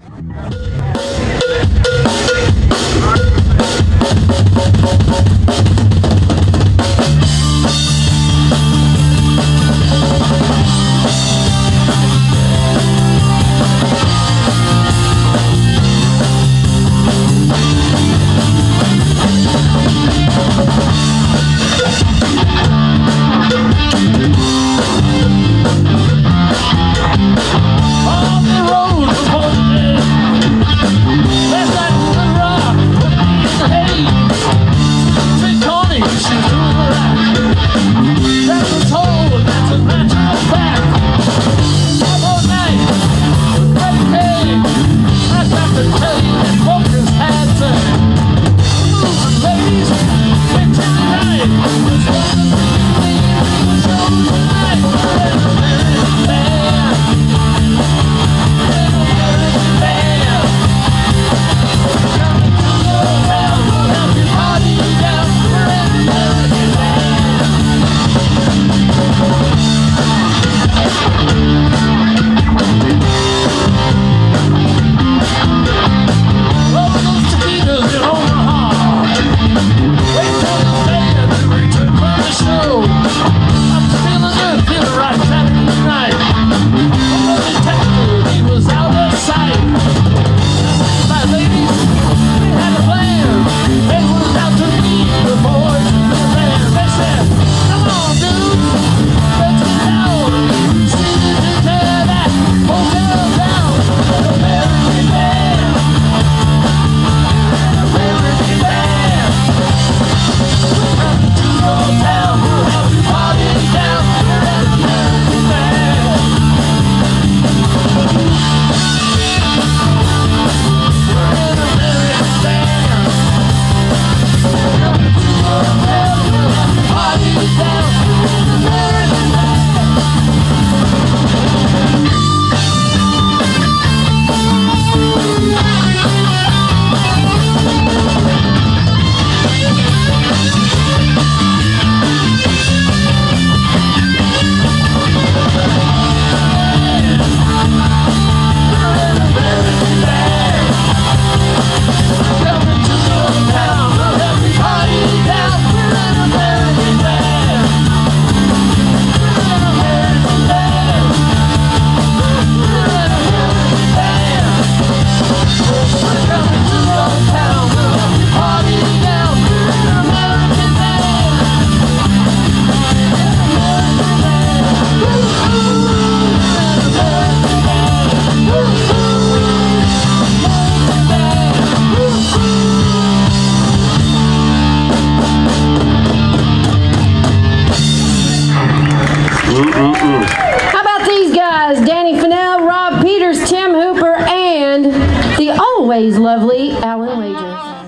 Yeah. How about these guys? Danny Fennell, Rob Peters, Tim Hooper, and the always lovely Alan Wagers.